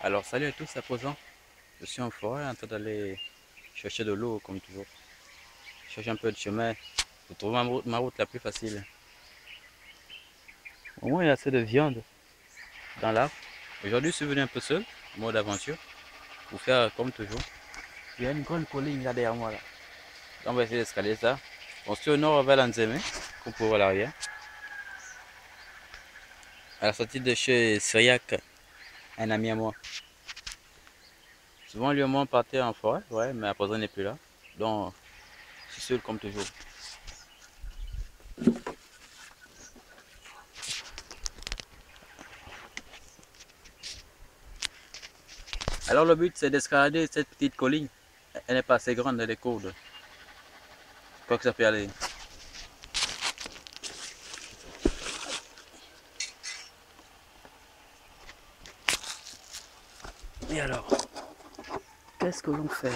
Alors salut à tous, à présent, je suis en forêt en train d'aller chercher de l'eau comme toujours. Chercher un peu de chemin pour trouver ma route, la plus facile. Au moins il y a assez de viande dans l'arbre. Aujourd'hui je suis venu un peu seul, en mode aventure, pour faire comme toujours. Il y a une grande colline là derrière moi là. On va essayer d'escalader ça. On se au nord vers l'Anzeme, comme pour voir l'arrière. À la sortie de chez Syriac, un ami à moi. Souvent, lui et moi, on partait en forêt, ouais, mais à présent, il n'est plus là. Donc, je suis seul comme toujours. Alors, le but, c'est d'escalader cette petite colline. Elle n'est pas assez grande, elle est courte. Quoi que ça peut aller. Et alors, qu'est-ce que l'on fait?